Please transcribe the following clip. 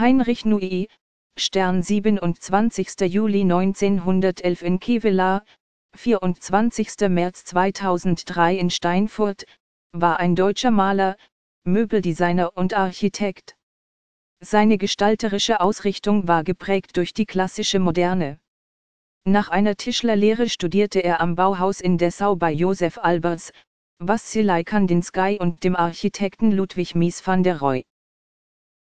Heinrich Nui, Stern 27. Juli 1911 in Kevelaar, 24. März 2003 in Steinfurt, war ein deutscher Maler, Möbeldesigner und Architekt. Seine gestalterische Ausrichtung war geprägt durch die klassische Moderne. Nach einer Tischlerlehre studierte er am Bauhaus in Dessau bei Josef Albers, Wassilij Kandinsky und dem Architekten Ludwig Mies van der Rohe.